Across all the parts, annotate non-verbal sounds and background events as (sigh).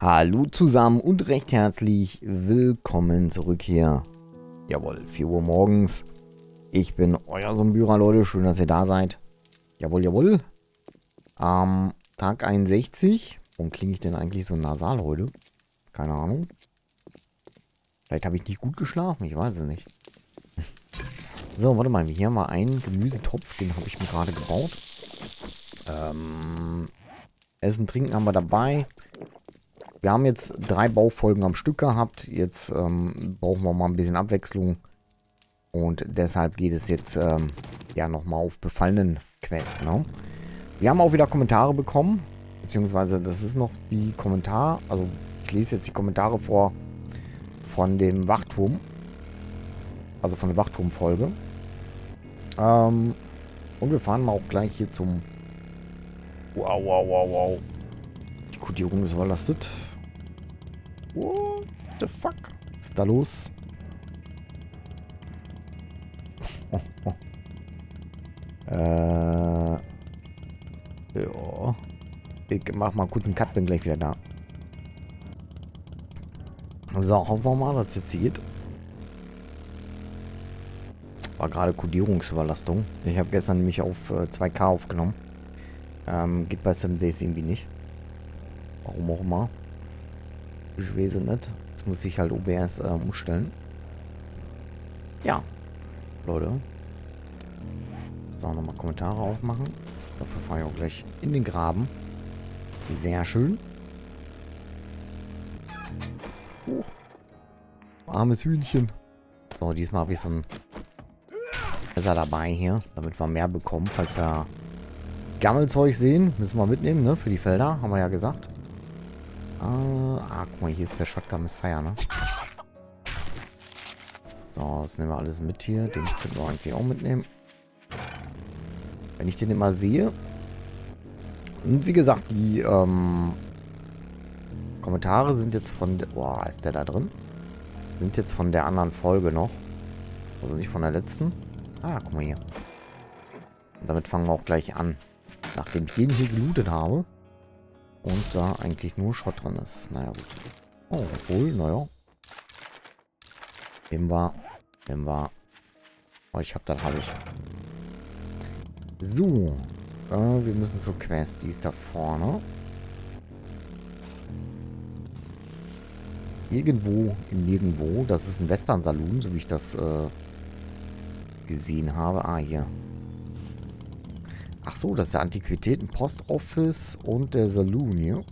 Hallo zusammen und recht herzlich willkommen zurück hier. Jawohl, 4 Uhr morgens. Ich bin euer Sombürer, Leute. Schön, dass ihr da seid. Jawohl, jawohl. Am Tag 61. Warum klinge ich denn eigentlich so nasal heute? Keine Ahnung. Vielleicht habe ich nicht gut geschlafen, ich weiß es nicht. (laughs) so, warte mal, hier haben wir einen Gemüsetopf, den habe ich mir gerade gebaut. Ähm, Essen, Trinken haben wir dabei. Wir haben jetzt drei Baufolgen am Stück gehabt. Jetzt ähm, brauchen wir mal ein bisschen Abwechslung. Und deshalb geht es jetzt ähm, ja nochmal auf befallenen Quest. Ne? Wir haben auch wieder Kommentare bekommen. Beziehungsweise das ist noch die Kommentar. Also ich lese jetzt die Kommentare vor von dem Wachturm. Also von der Wachturmfolge. Ähm, und wir fahren mal auch gleich hier zum... Wow, wow, wow, wow. Die Kodierung ist überlastet. What the fuck? Was ist da los? Oh, (laughs) oh. Äh. Ja. Ich mach mal kurz einen Cut, bin gleich wieder da. So, hoffen wir mal, dass jetzt geht. War gerade Kodierungsüberlastung. Ich habe gestern nämlich auf äh, 2K aufgenommen. Ähm, geht bei 7 Days irgendwie nicht. Warum auch immer. Ich weiß nicht. Jetzt muss ich halt OBS äh, umstellen. Ja. Leute. So, nochmal Kommentare aufmachen. Dafür fahre ich auch gleich in den Graben. Sehr schön. Oh. Armes Hühnchen. So, diesmal habe ich so ein Messer dabei hier, damit wir mehr bekommen. Falls wir Gammelzeug sehen, müssen wir mitnehmen, ne? Für die Felder, haben wir ja gesagt. Ah, ah, guck mal, hier ist der Shotgun Messiah, ne? So, das nehmen wir alles mit hier. Den können wir eigentlich auch mitnehmen. Wenn ich den immer sehe. Und wie gesagt, die ähm, Kommentare sind jetzt von... Boah, ist der da drin? Sind jetzt von der anderen Folge noch. Also nicht von der letzten. Ah, guck mal hier. Und damit fangen wir auch gleich an. Nachdem ich den hier gelootet habe. Und da eigentlich nur Schrott drin ist. Naja, gut. Oh, obwohl, naja. Nehmen wir. Nehmen wir. Oh, ich hab das, habe ich. So. Äh, wir müssen zur Quest. Die ist da vorne. Irgendwo im Nirgendwo. Das ist ein Western-Saloon, so wie ich das äh, gesehen habe. Ah, hier. Ach so, das ist der Antiquitäten-Post-Office und der Saloon hier.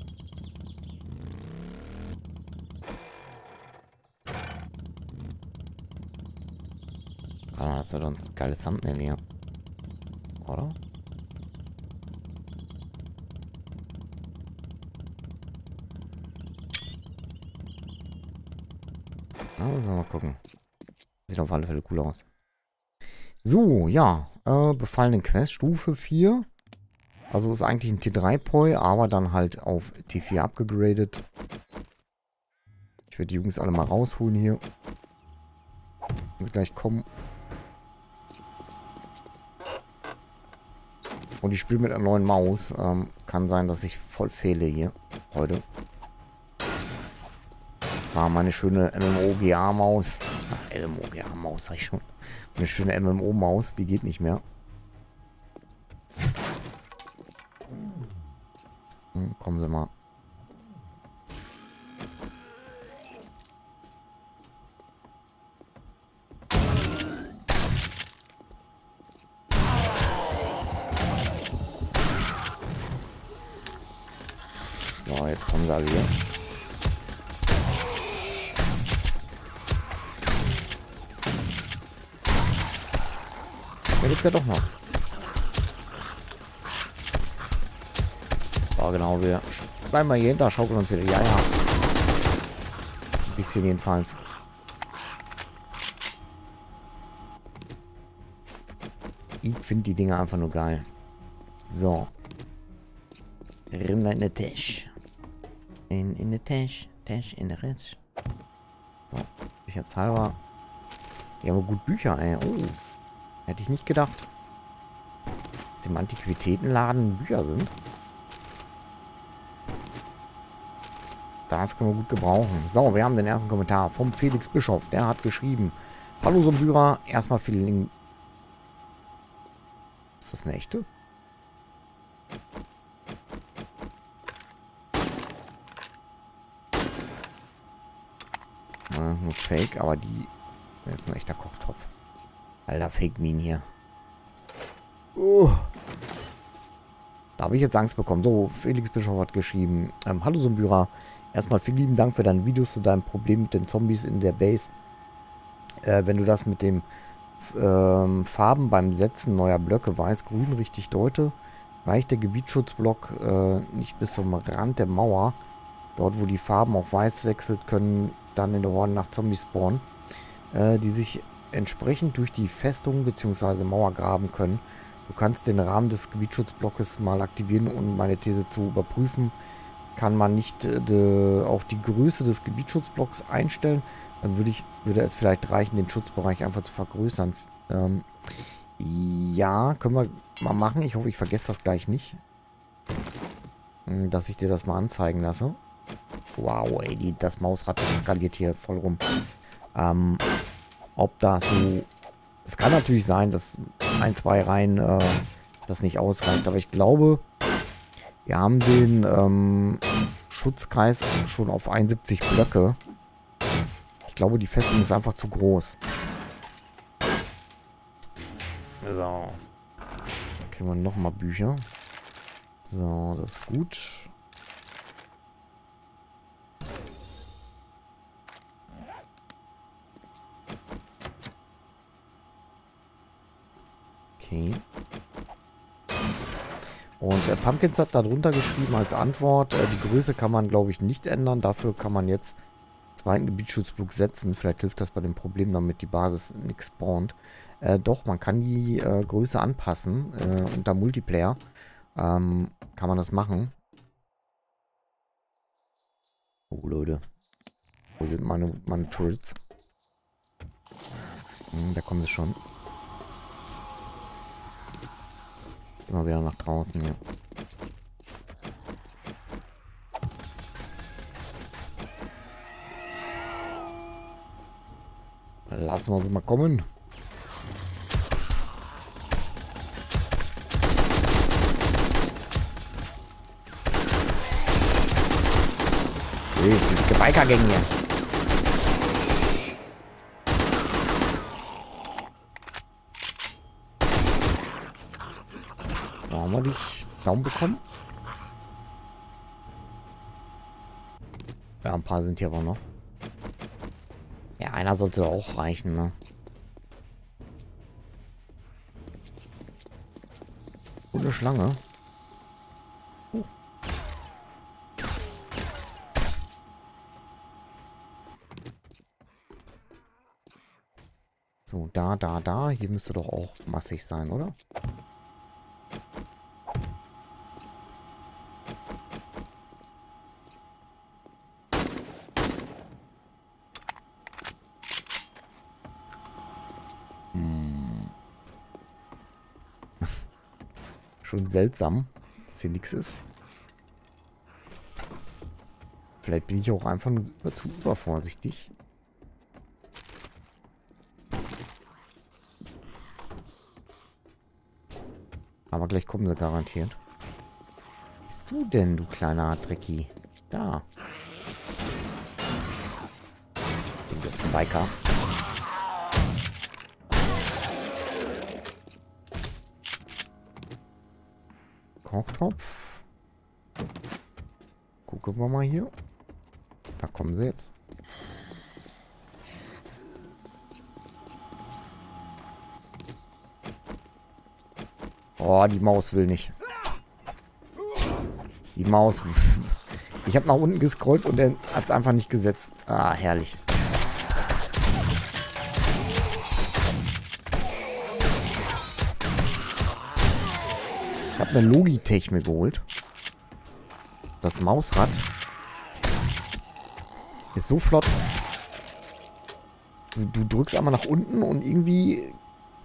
Ah, das wird uns ein geiles Thumbnail hier. Oder? Ah, müssen wir mal gucken. Sieht auf alle Fälle cool aus. So, ja. Äh, befallenen Quest, Stufe 4. Also ist eigentlich ein T3-Poi, aber dann halt auf T4 abgegradet. Ich werde die Jungs alle mal rausholen hier. Wenn sie gleich kommen. Und ich spiele mit einer neuen Maus. Ähm, kann sein, dass ich voll fehle hier heute. War meine schöne MMO-GA-Maus. Ach, MMO-GA-Maus sag ich schon. Eine schöne MMO-Maus, die geht nicht mehr. Hm, kommen Sie mal. So, jetzt kommen sie alle hier. Da gibt's ja doch noch. So, genau, wir bleiben mal hier hinter, schaukeln uns wieder. Ja, ja. Ein bisschen jedenfalls. Ich finde die Dinger einfach nur geil. So. Rimmler in der Tasche. In, in der Tasche. Tasche in der Tasche. So. Sicherheitshalber. Die haben gut Bücher, ey. Oh. Hätte ich nicht gedacht. Dass im Antiquitätenladen Bücher sind. Das können wir gut gebrauchen. So, wir haben den ersten Kommentar vom Felix Bischof. Der hat geschrieben, Hallo Sombyra, erstmal vielen... Ist das eine echte? Na, nur Fake, aber die... Ist ein echter Kochtopf. Alter, Fake-Minen hier. Oh. Da habe ich jetzt Angst bekommen. So, Felix Bischof hat geschrieben. Ähm, Hallo Sombyra. Erstmal vielen lieben Dank für deine Videos zu deinem Problem mit den Zombies in der Base. Äh, wenn du das mit dem ähm, Farben beim Setzen neuer Blöcke weiß-grün richtig deute, reicht der Gebietsschutzblock äh, nicht bis zum Rand der Mauer. Dort, wo die Farben auf weiß wechselt, können dann in der Horde nach Zombies spawnen, äh, die sich entsprechend durch die Festung bzw. Mauer graben können. Du kannst den Rahmen des Gebietsschutzblocks mal aktivieren, um meine These zu überprüfen. Kann man nicht äh, auch die Größe des Gebietsschutzblocks einstellen, dann würde ich würde es vielleicht reichen, den Schutzbereich einfach zu vergrößern. Ähm, ja, können wir mal machen. Ich hoffe, ich vergesse das gleich nicht. Hm, dass ich dir das mal anzeigen lasse. Wow, ey, die, das Mausrad das skaliert hier voll rum. Ähm, ob das so... Es kann natürlich sein, dass ein, zwei Reihen äh, das nicht ausreicht. Aber ich glaube, wir haben den ähm, Schutzkreis schon auf 71 Blöcke. Ich glaube, die Festung ist einfach zu groß. So. Kriegen wir nochmal Bücher. So, das ist gut. Okay. Und äh, Pumpkins hat darunter geschrieben als Antwort, äh, die Größe kann man, glaube ich, nicht ändern. Dafür kann man jetzt zweiten Gebietsschutzflug setzen. Vielleicht hilft das bei dem Problem, damit die Basis nichts spawnt. Äh, doch, man kann die äh, Größe anpassen. Äh, unter Multiplayer ähm, kann man das machen. Oh, Leute. Wo sind meine, meine Turrets? Hm, da kommen sie schon. Immer wieder nach draußen hier. Lassen wir sie mal kommen. Hey, die Bikergänge hier. Haben wir dich Daumen bekommen? Ja, ein paar sind hier aber noch. Ja, einer sollte doch auch reichen, ne? Gute Schlange. Uh. So, da, da, da. Hier müsste doch auch massig sein, oder? Schon seltsam, dass hier nichts ist. Vielleicht bin ich auch einfach nur zu übervorsichtig. Aber gleich kommen sie garantiert. Bist du denn, du kleiner Drecki? Da. Du bist ein Biker. Kochtopf. Gucken wir mal hier. Da kommen sie jetzt. Oh, die Maus will nicht. Die Maus. (laughs) Ich habe nach unten gescrollt und er hat es einfach nicht gesetzt. Ah, herrlich. Ich habe eine Logitech mir geholt. Das Mausrad ist so flott. Du, du drückst einmal nach unten und irgendwie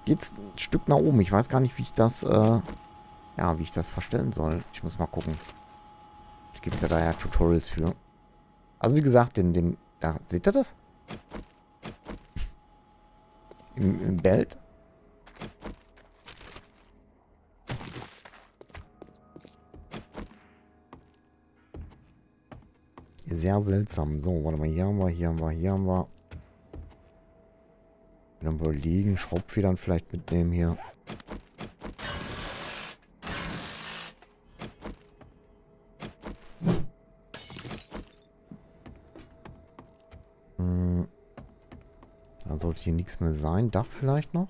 geht's ein Stück nach oben. Ich weiß gar nicht, wie ich das, äh, ja, wie ich das verstellen soll. Ich muss mal gucken. Ich gibt es ja da ja Tutorials für. Also wie gesagt, in dem... Da, seht ihr das? Im, im Belt? Sehr seltsam. So, warte mal, hier haben wir, hier haben wir, hier haben wir. Dann überlegen, Schraubfedern vielleicht mitnehmen hier. Hm. Da sollte hier nichts mehr sein. Dach vielleicht noch?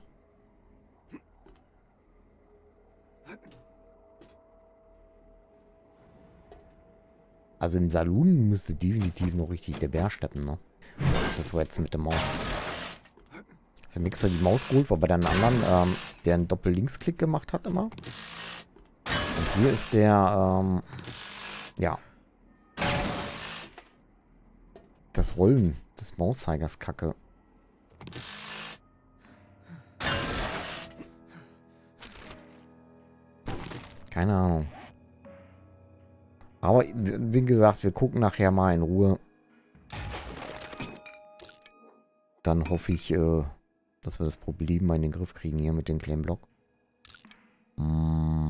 Also im Saloon müsste definitiv noch richtig der Bär steppen, ne? Was ist das so jetzt mit der Maus? Der Mixer die Maus geholt, war bei den anderen, ähm, der einen Doppel-Linksklick gemacht hat immer. Und hier ist der, ähm, ja. Das Rollen des Mauszeigers kacke. Keine Ahnung. Aber wie gesagt, wir gucken nachher mal in Ruhe. Dann hoffe ich, äh, dass wir das Problem mal in den Griff kriegen hier mit dem kleinen Block. Mm.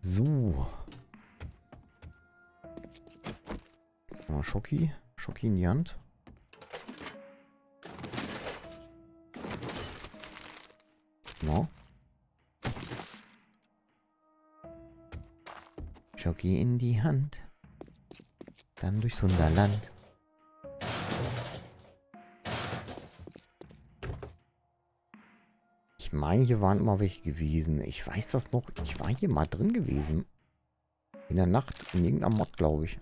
So. Schocki. Schocki in die Hand. Schocki in die Hand. Dann durchs Wunderland. Ich meine, hier waren immer welche gewesen. Ich weiß das noch. Ich war hier mal drin gewesen. In der Nacht. In irgendeinem Mod, glaube ich.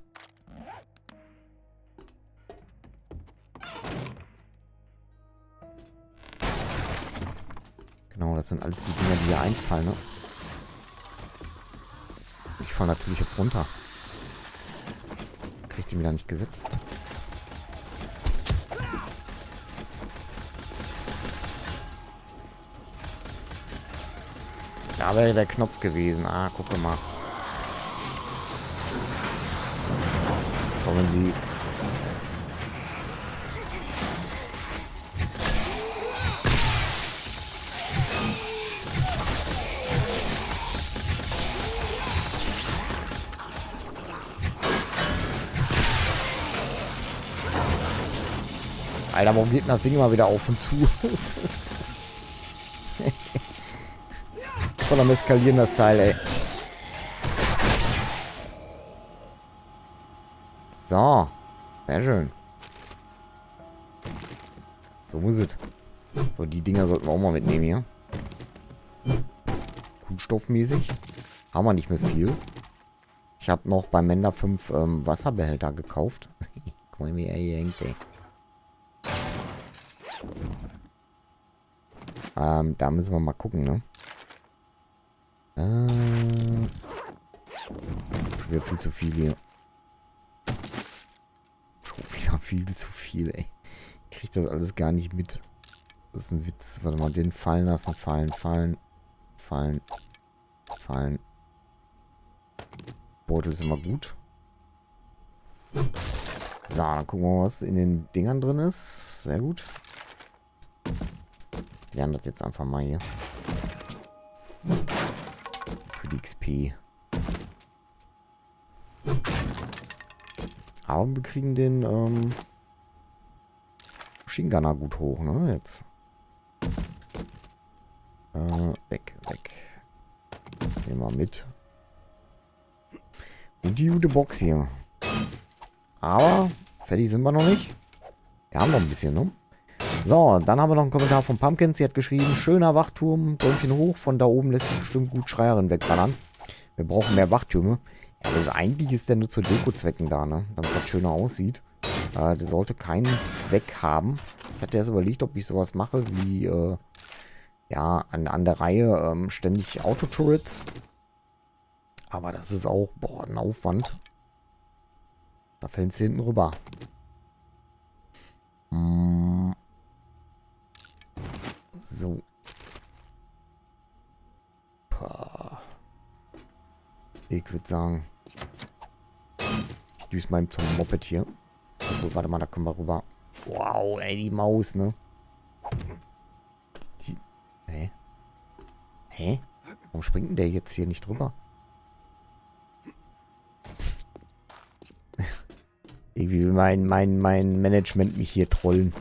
Genau, das sind alles die Dinger, die hier einfallen, ne? Ich falle natürlich jetzt runter. Krieg ich den wieder nicht gesetzt. Da wäre der Knopf gewesen. Ah, gucke mal. Kommen Sie. Alter, warum geht denn das Ding immer wieder auf und zu? (laughs) Voll am Eskalieren das Teil, ey. So. Sehr schön. So muss es. So, die Dinger sollten wir auch mal mitnehmen hier. Kunststoffmäßig. Haben wir nicht mehr viel. Ich habe noch beim Mender 5 ähm, Wasserbehälter gekauft. (laughs) Guck mal, wie er hier hängt, ey. Ähm, da müssen wir mal gucken, ne? Äh, wieder viel zu viel hier. Schon wieder viel zu viel, ey. Ich krieg das alles gar nicht mit. Das ist ein Witz. Warte mal, den fallen lassen. Fallen, fallen, fallen, fallen. Beutel ist immer gut. So, dann gucken wir mal, was in den Dingern drin ist. Sehr gut. Lerne das jetzt einfach mal hier für die XP. Aber wir kriegen den ähm, Machine gut hoch, ne? Jetzt. Äh, weg, weg. Nehmen wir mit. Und die gute Box hier. Aber fertig sind wir noch nicht. Wir haben noch ein bisschen, ne? So, dann haben wir noch einen Kommentar von Pumpkins. Sie hat geschrieben, schöner Wachturm, Däumchen hoch. Von da oben lässt sich bestimmt gut Schreierin wegballern. Wir brauchen mehr Wachtürme. Ja, also eigentlich ist der nur zu Deko-Zwecken da, ne? Damit das schöner aussieht. Äh, der sollte keinen Zweck haben. Ich hatte erst überlegt, ob ich sowas mache, wie, äh, ja, an, an der Reihe ähm, ständig Autoturrets. Aber das ist auch, boah, ein Aufwand. Da fällt es hinten rüber. Hm. So. Ich würde sagen, ich düse mal zum Moped hier. Obwohl, warte mal, da können wir rüber. Wow, ey, die Maus, ne? Die, hä? Hä? Warum springt denn der jetzt hier nicht drüber? (laughs) Irgendwie will mein, mein, mein Management mich hier trollen.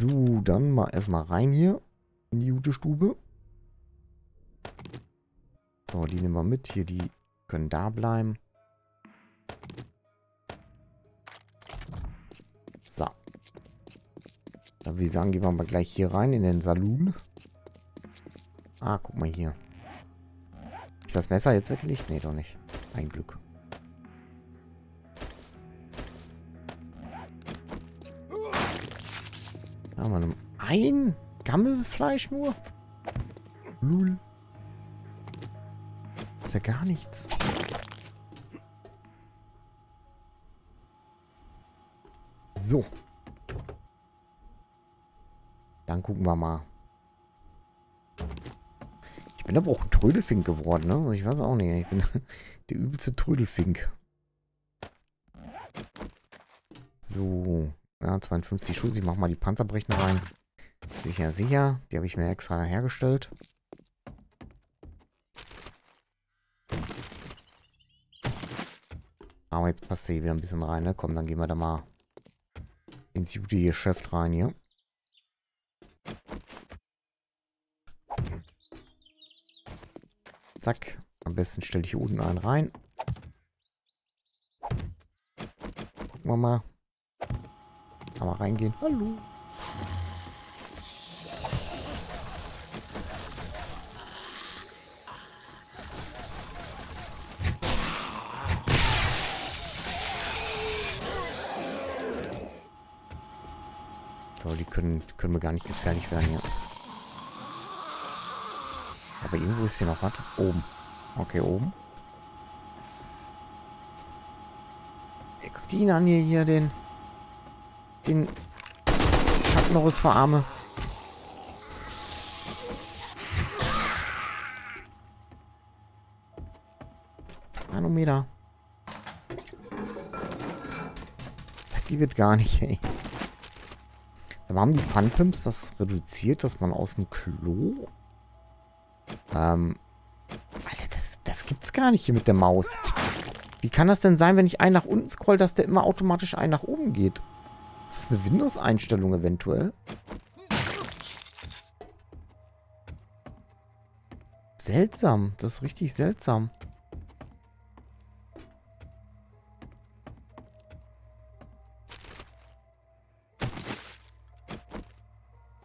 So, dann mal erstmal rein hier. In die gute Stube. So, die nehmen wir mit. Hier, die können da bleiben. So. Dann würde ich sagen, gehen wir mal gleich hier rein in den Saloon. Ah, guck mal hier. Ich das Messer jetzt weggelegt? Nee, doch nicht. Ein Glück. Haben wir ein Gammelfleisch nur. Lul. Ist ja gar nichts. So. Dann gucken wir mal. Ich bin aber auch ein Trödelfink geworden, ne? Ich weiß auch nicht. Ich bin (laughs) der übelste Trödelfink. So. Ja, 52 Schuss. Ich mach mal die Panzerbrechen rein. Sicher, sicher. Die habe ich mir extra hergestellt. Aber jetzt passt hier wieder ein bisschen rein, ne? Komm, dann gehen wir da mal ins gute Geschäft rein hier. Zack. Am besten stelle ich hier unten einen rein. Gucken wir mal. Kann mal reingehen. Hallo. So, die können, die können wir gar nicht gefährlich werden hier. Aber irgendwo ist hier noch was. Oben. Okay, oben. Ey, guck die ihn an hier, hier, den... Den... Schattenhaus verarme. Manometer. Das geht gar nicht, ey. Da haben die Funpimps das reduziert, dass man aus dem Klo... Ähm... Alter, das, das gibt's gar nicht hier mit der Maus. Wie kann das denn sein, wenn ich einen nach unten scroll, dass der immer automatisch einen nach oben geht? Das ist eine Windows-Einstellung eventuell. Seltsam. Das ist richtig seltsam.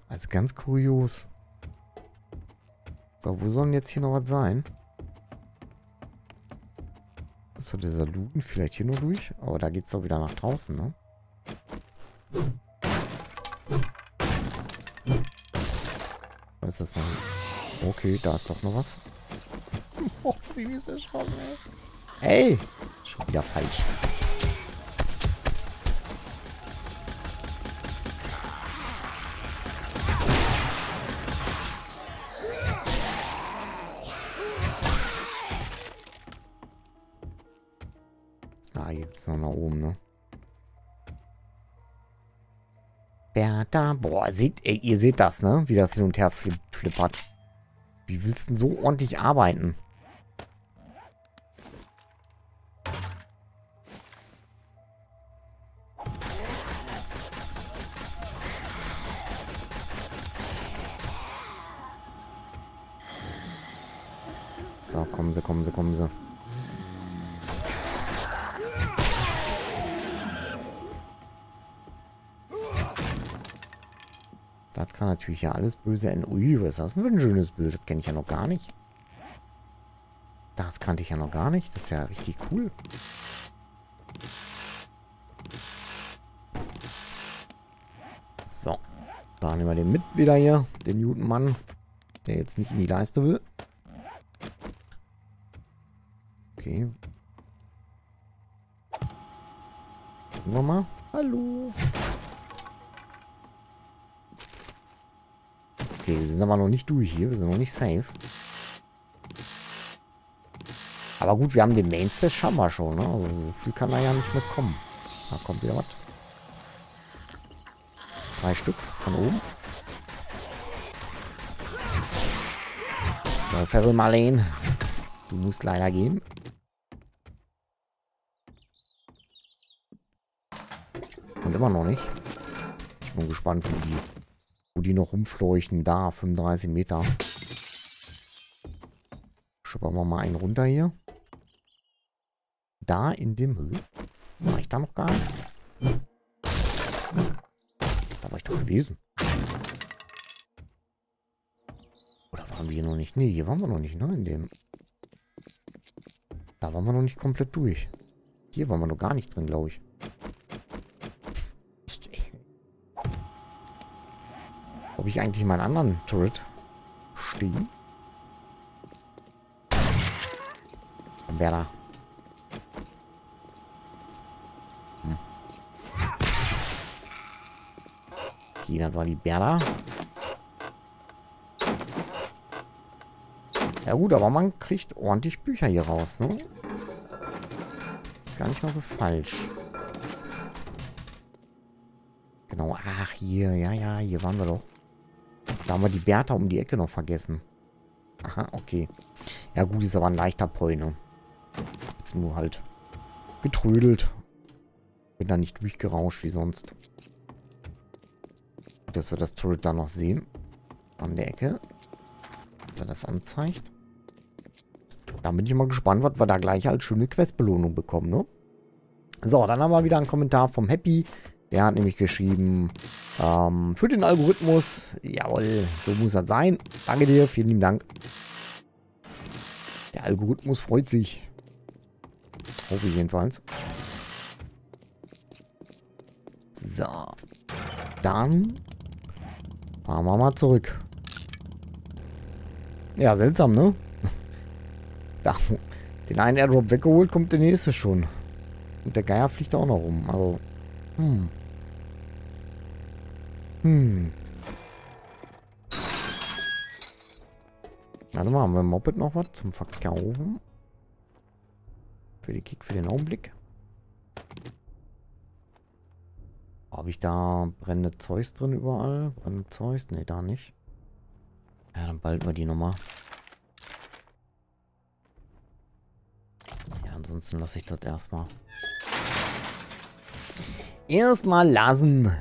Also ganz kurios. So, wo soll denn jetzt hier noch was sein? So, der Saloon vielleicht hier nur durch. Aber da geht es doch wieder nach draußen, ne? Was ist das noch? Okay, da ist doch noch was. (laughs) Oh, wie ist erschrocken, ey. Hey! Schon wieder falsch. Bertha, boah, seht, ey, ihr seht das, ne? Wie das hin und her flipp, flippert. Wie willst du denn so ordentlich arbeiten? So, kommen sie, kommen sie, kommen sie. Natürlich ja alles böse enden. Ui, was ist das für ein schönes Bild? Das kenne ich ja noch gar nicht. Das kannte ich ja noch gar nicht. Das ist ja richtig cool. So. Da nehmen wir den mit wieder hier. Den Newton-Mann. Der jetzt nicht in die Leiste will. Okay. Gucken wir mal. Hallo. Okay, wir sind aber noch nicht durch hier. Wir sind noch nicht safe. Aber gut, wir haben den Mainstash haben wir schon, ne? Also so viel kann da ja nicht mehr kommen. Da kommt wieder was. Drei Stück von oben. So, Feral Marlene. Du musst leider gehen. Und immer noch nicht. Ich bin gespannt, wo die, die noch rumfleuchten. Da, 35 Meter. Schippern wir mal einen runter hier. Da in dem... Höhe. War ich da noch gar nicht? Da war ich doch gewesen. Oder waren wir hier noch nicht? Nee, hier waren wir noch nicht, ne? In dem... Da waren wir noch nicht komplett durch. Hier waren wir noch gar nicht drin, glaube ich. Ob ich eigentlich meinen anderen Turret stehen? Dann wäre da. Hm. Okay, das war die Berda. Ja gut, aber man kriegt ordentlich Bücher hier raus, ne? Ist gar nicht mal so falsch. Genau, ach hier, ja, ja, hier waren wir doch. Da haben wir die Bertha um die Ecke noch vergessen. Aha, okay. Ja gut, ist aber ein leichter Poi, ne? Jetzt nur halt getrödelt. Bin da nicht durchgerauscht wie sonst. Dass wir das Turret da noch sehen. An der Ecke. Dass er das anzeigt. Da bin ich mal gespannt, was wir da gleich als schöne Questbelohnung bekommen, ne? So, dann haben wir wieder einen Kommentar vom Happy. Der hat nämlich geschrieben, ähm, für den Algorithmus, jawohl, so muss das sein. Danke dir, vielen lieben Dank. Der Algorithmus freut sich. Hoffe ich jedenfalls. So. Dann fahren wir mal zurück. Ja, seltsam, ne? (laughs) da, den einen Airdrop weggeholt, kommt der nächste schon. Und der Geier fliegt auch noch rum. Also, hm. Hm. Warte mal, haben wir im Moped noch was zum Verkaufen? Für die Kick, für den Augenblick. Habe ich da brennende Zeugs drin überall? Brennende Zeugs? Ne, da nicht. Ja, dann bald wir die nochmal. Ja, ansonsten lasse ich das erstmal. Erstmal lassen.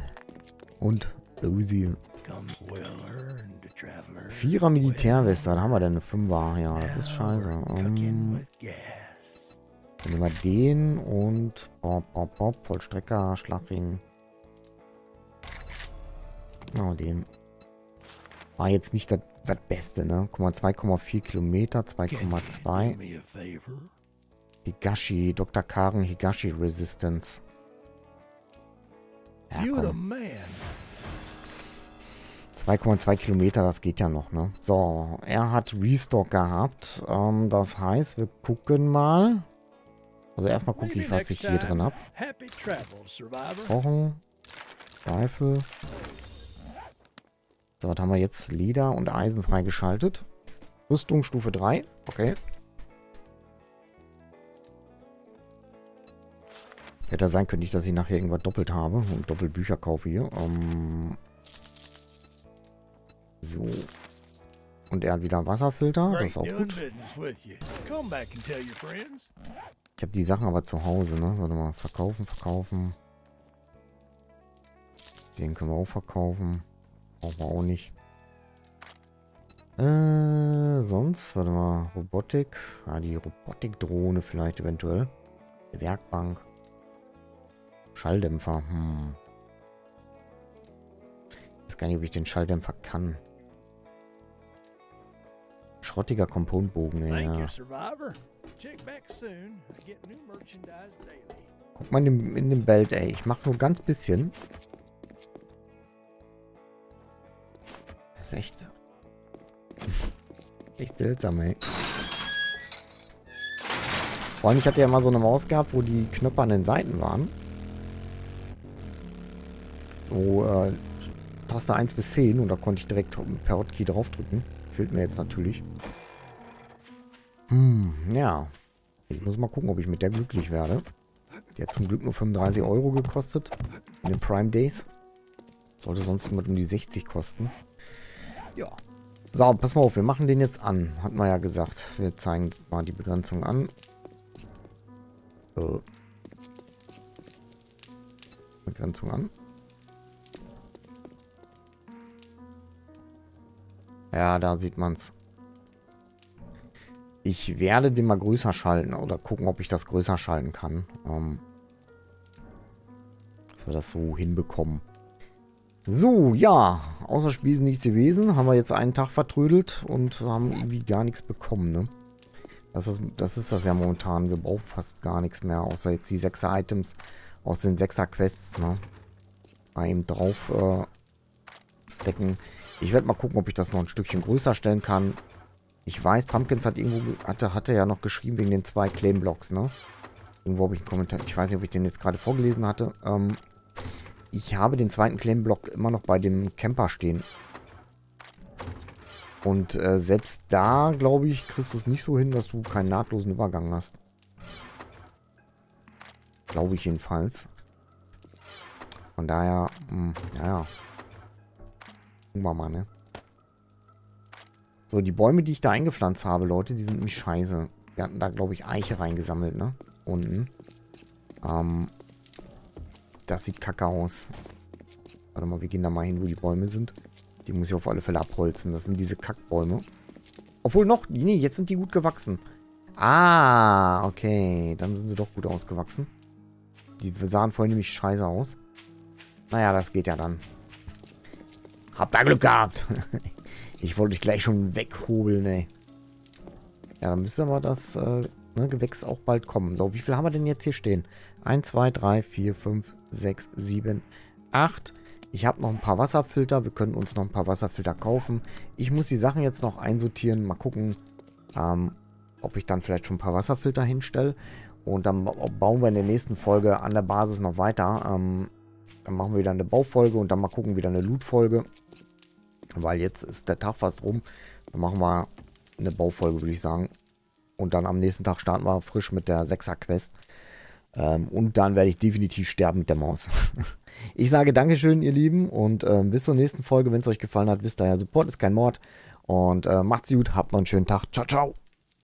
Und Lucy. Vierer Militärweste. Was haben wir denn? Eine Fünfer. Ja, das ist scheiße. Um, dann nehmen wir den und Pop, Pop, Pop, Vollstrecker, Schlagring. Ja, den. War jetzt nicht das, das Beste, ne? Guck mal, 2,4 Kilometer, 2,2. Higashi, Dr. Karen Higashi Resistance. Ja, 2,2 Kilometer, das geht ja noch, ne? So, er hat Restock gehabt. Ähm, das heißt, wir gucken mal. Also erstmal gucke ich, was ich hier drin habe. Kochen. Rifle. So, was haben wir jetzt? Leder und Eisen freigeschaltet. Rüstung Stufe 3. Okay. Hätte sein können, nicht, dass ich nachher irgendwas doppelt habe und doppelt Bücher kaufe hier. Ähm so. Und er hat wieder einen Wasserfilter. Das ist auch gut. Ich habe die Sachen aber zu Hause, ne? Warte mal. Verkaufen, verkaufen. Den können wir auch verkaufen. Brauchen wir auch nicht. Äh, sonst, warte mal. Robotik. Ah, die Robotikdrohne vielleicht eventuell. Die Werkbank. Schalldämpfer. Hm. Ich weiß gar nicht, ob ich den Schalldämpfer kann. Schrottiger Komponentbogen, ja. Guck mal in dem, in dem Belt, ey. Ich mach nur ganz bisschen. Das ist echt... echt seltsam, ey. Vor allem, ich hatte ja mal so eine Maus gehabt, wo die Knöpfe an den Seiten waren. So, äh, Taste 1 bis 10 und da konnte ich direkt per Hotkey draufdrücken. Fehlt mir jetzt natürlich. Hm, ja. Ich muss mal gucken, ob ich mit der glücklich werde. Die hat zum Glück nur 35 Euro gekostet. In den Prime Days. Sollte sonst jemand um die 60 kosten. Ja. So, pass mal auf, wir machen den jetzt an. Hat man ja gesagt. Wir zeigen mal die Begrenzung an. So. Begrenzung an. Ja, da sieht man es. Ich werde den mal größer schalten oder gucken, ob ich das größer schalten kann. Ähm, dass wir das so hinbekommen. So, ja. Außer Spiel ist nichts gewesen. Haben wir jetzt einen Tag vertrödelt und haben irgendwie gar nichts bekommen, ne? Das ist, das ist das ja momentan. Wir brauchen fast gar nichts mehr, außer jetzt die 6er Items aus den 6er Quests, ne? Mal eben drauf äh, stacken. Ich werde mal gucken, ob ich das noch ein Stückchen größer stellen kann. Ich weiß, Pumpkins hat irgendwo, hatte, hatte ja noch geschrieben wegen den zwei Claim-Blocks, ne? Irgendwo habe ich einen Kommentar, ich weiß nicht, ob ich den jetzt gerade vorgelesen hatte. Ähm, ich habe den zweiten Claim-Block immer noch bei dem Camper stehen. Und äh, selbst da, glaube ich, kriegst du es nicht so hin, dass du keinen nahtlosen Übergang hast. Glaube ich jedenfalls. Von daher, mh, hm, ja, Gucken wir mal, ne? So, die Bäume, die ich da eingepflanzt habe, Leute, die sind nämlich scheiße. Wir hatten da, glaube ich, Eiche reingesammelt, ne? Unten. Ähm, das sieht kacke aus. Warte mal, wir gehen da mal hin, wo die Bäume sind. Die muss ich auf alle Fälle abholzen. Das sind diese Kackbäume. Obwohl noch, nee, jetzt sind die gut gewachsen. Ah, okay. Dann sind sie doch gut ausgewachsen. Die sahen vorhin nämlich scheiße aus. Naja, das geht ja dann. Habt ihr Glück gehabt. (laughs) ich wollte dich gleich schon weghobeln, ey. Ja, dann müsste aber das äh, ne, Gewächs auch bald kommen. So, wie viel haben wir denn jetzt hier stehen? 1, 2, 3, 4, 5, 6, 7, 8. Ich habe noch ein paar Wasserfilter. Wir können uns noch ein paar Wasserfilter kaufen. Ich muss die Sachen jetzt noch einsortieren. Mal gucken, ähm, ob ich dann vielleicht schon ein paar Wasserfilter hinstelle. Und dann bauen wir in der nächsten Folge an der Basis noch weiter. Ähm, dann machen wir wieder eine Baufolge und dann mal gucken, wieder eine Loot-Folge. Weil jetzt ist der Tag fast rum. Dann machen wir eine Baufolge, würde ich sagen. Und dann am nächsten Tag starten wir frisch mit der 6er Quest. Ähm, und dann werde ich definitiv sterben mit der Maus. (laughs) ich sage Dankeschön, ihr Lieben. Und ähm, bis zur nächsten Folge. Wenn es euch gefallen hat, wisst ihr ja, Support ist kein Mord. Und äh, macht's gut, habt noch einen schönen Tag. Ciao, ciao.